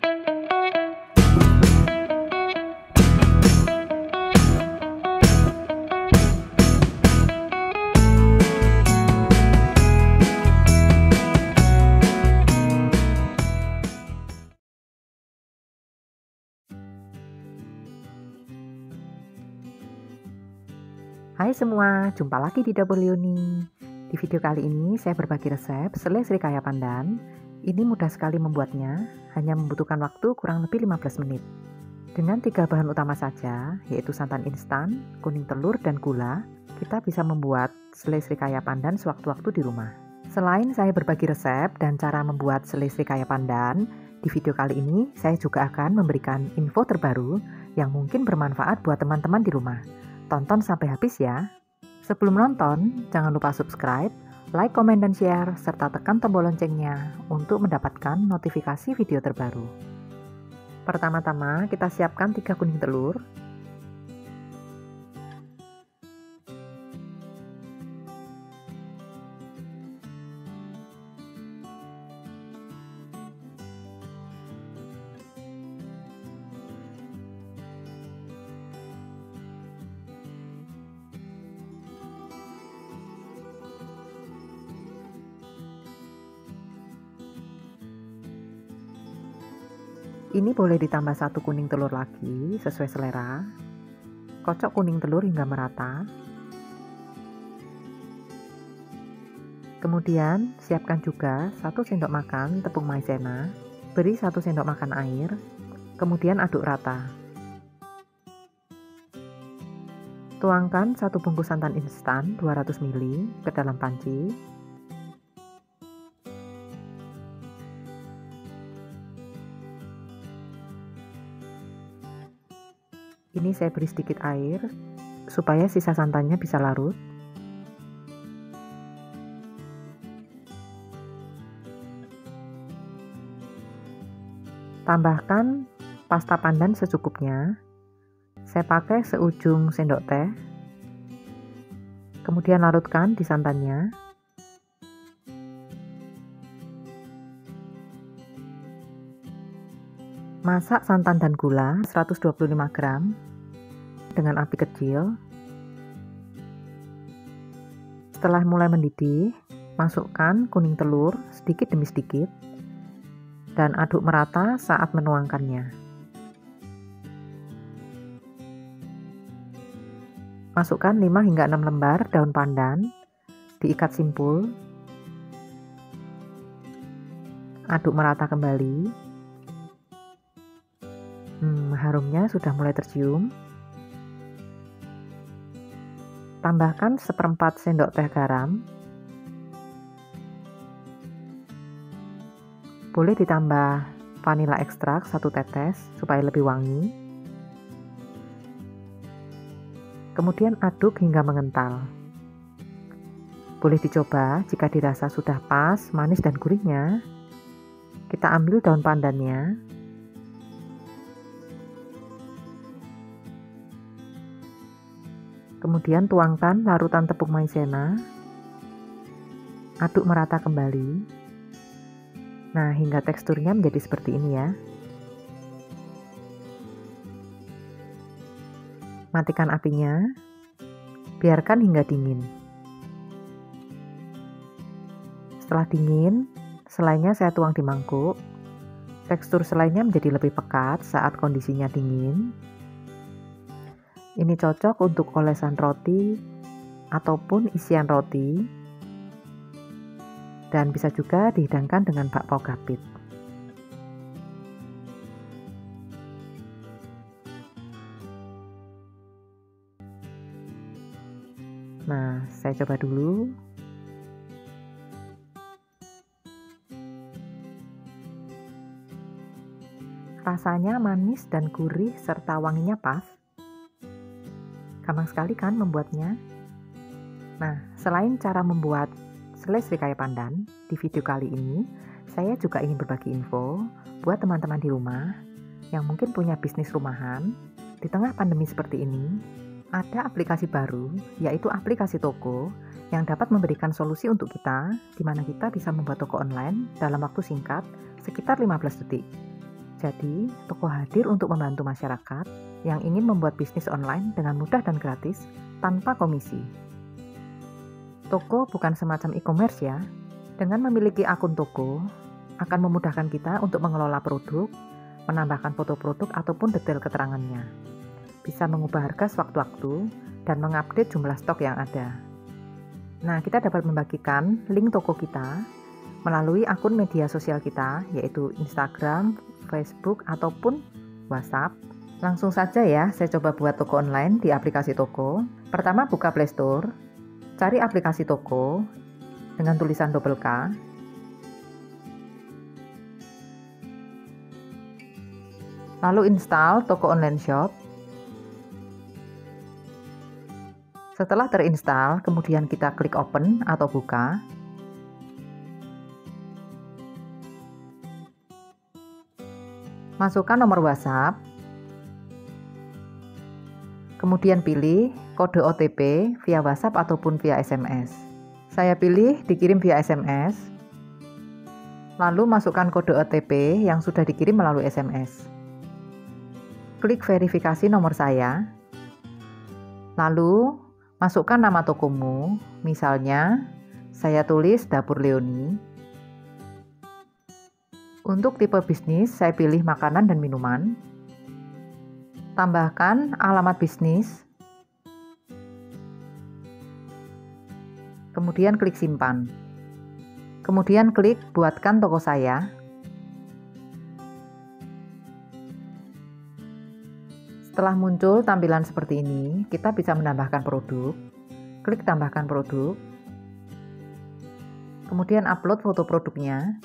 Hai semua, jumpa lagi di Dapur Leoni. Di video kali ini saya berbagi resep selai serikaya pandan. Ini mudah sekali membuatnya, hanya membutuhkan waktu kurang lebih 15 menit. Dengan tiga bahan utama saja, yaitu santan instan, kuning telur, dan gula, kita bisa membuat selai serikaya pandan sewaktu-waktu di rumah. Selain saya berbagi resep dan cara membuat selai serikaya pandan, di video kali ini saya juga akan memberikan info terbaru yang mungkin bermanfaat buat teman-teman di rumah. Tonton sampai habis ya. Sebelum nonton, jangan lupa subscribe, like, komen, dan share, serta tekan tombol loncengnya untuk mendapatkan notifikasi video terbaru. Pertama-tama, kita siapkan 3 kuning telur, Ini boleh ditambah satu kuning telur lagi sesuai selera. Kocok kuning telur hingga merata. Kemudian siapkan juga satu sendok makan tepung maizena, beri satu sendok makan air, kemudian aduk rata. Tuangkan satu bungkus santan instan 200 ml ke dalam panci Ini saya beri sedikit air supaya sisa santannya bisa larut. Tambahkan pasta pandan secukupnya. Saya pakai seujung sendok teh. Kemudian larutkan di santannya. Masak santan dan gula 125 gram dengan api kecil. Setelah mulai mendidih, masukkan kuning telur sedikit demi sedikit dan aduk merata saat menuangkannya. Masukkan 5 hingga 6 lembar daun pandan, diikat simpul. Aduk merata kembali Hmm, harumnya sudah mulai tercium. Tambahkan seperempat sendok teh garam. Boleh ditambah vanila ekstrak satu tetes supaya lebih wangi. Kemudian aduk hingga mengental. Boleh dicoba jika dirasa sudah pas, manis dan gurihnya. Kita ambil daun pandannya, Kemudian tuangkan larutan tepung maizena. Aduk merata kembali. Nah, hingga teksturnya menjadi seperti ini ya. Matikan apinya. Biarkan hingga dingin. Setelah dingin, selainya saya tuang di mangkuk. Tekstur selainya menjadi lebih pekat saat kondisinya dingin ini cocok untuk olesan roti ataupun isian roti dan bisa juga dihidangkan dengan bakpao kapit. Nah, saya coba dulu. Rasanya manis dan gurih serta wanginya pas. Gampang sekali kan membuatnya? Nah, selain cara membuat selai serikaya pandan, di video kali ini saya juga ingin berbagi info buat teman-teman di rumah yang mungkin punya bisnis rumahan. Di tengah pandemi seperti ini, ada aplikasi baru, yaitu aplikasi toko yang dapat memberikan solusi untuk kita, di mana kita bisa membuat toko online dalam waktu singkat, sekitar 15 detik. Jadi, toko hadir untuk membantu masyarakat yang ingin membuat bisnis online dengan mudah dan gratis tanpa komisi. Toko bukan semacam e-commerce ya. Dengan memiliki akun toko, akan memudahkan kita untuk mengelola produk, menambahkan foto produk ataupun detail keterangannya. Bisa mengubah harga sewaktu-waktu dan mengupdate jumlah stok yang ada. Nah, kita dapat membagikan link toko kita melalui akun media sosial kita, yaitu Instagram, Facebook, ataupun WhatsApp. Langsung saja ya, saya coba buat toko online di aplikasi toko. Pertama buka Play Store, cari aplikasi toko dengan tulisan double K. Lalu install toko online shop. Setelah terinstall, kemudian kita klik open atau buka. Masukkan nomor WhatsApp. Kemudian pilih kode OTP via WhatsApp ataupun via SMS. Saya pilih dikirim via SMS. Lalu masukkan kode OTP yang sudah dikirim melalui SMS. Klik verifikasi nomor saya. Lalu masukkan nama tokomu, misalnya saya tulis Dapur Leoni. Untuk tipe bisnis, saya pilih makanan dan minuman. Tambahkan alamat bisnis. Kemudian klik simpan. Kemudian klik buatkan toko saya. Setelah muncul tampilan seperti ini, kita bisa menambahkan produk. Klik tambahkan produk. Kemudian upload foto produknya.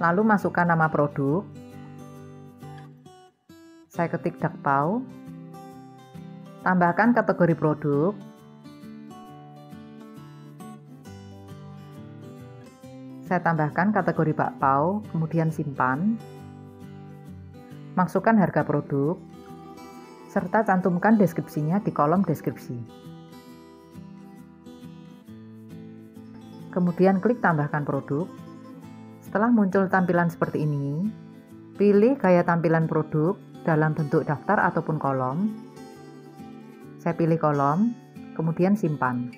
Lalu masukkan nama produk. Saya ketik dakpau. Tambahkan kategori produk. Saya tambahkan kategori bakpao, kemudian simpan. Masukkan harga produk, serta cantumkan deskripsinya di kolom deskripsi. Kemudian klik tambahkan produk. Setelah muncul tampilan seperti ini, pilih gaya tampilan produk dalam bentuk daftar ataupun kolom. Saya pilih kolom, kemudian simpan.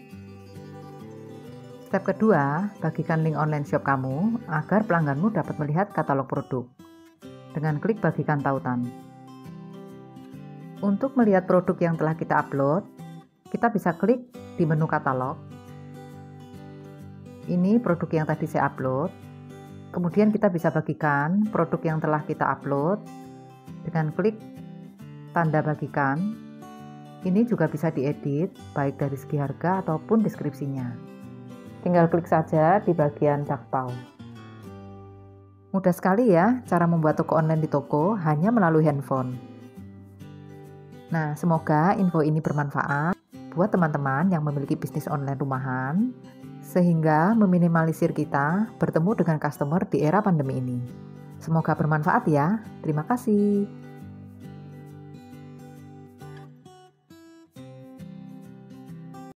Step kedua, bagikan link online shop kamu agar pelangganmu dapat melihat katalog produk. Dengan klik bagikan tautan. Untuk melihat produk yang telah kita upload, kita bisa klik di menu katalog. Ini produk yang tadi saya upload. Kemudian kita bisa bagikan produk yang telah kita upload dengan klik tanda bagikan. Ini juga bisa diedit baik dari segi harga ataupun deskripsinya. Tinggal klik saja di bagian dakpau. Mudah sekali ya cara membuat toko online di toko hanya melalui handphone. Nah, semoga info ini bermanfaat buat teman-teman yang memiliki bisnis online rumahan sehingga meminimalisir kita bertemu dengan customer di era pandemi ini. Semoga bermanfaat ya. Terima kasih.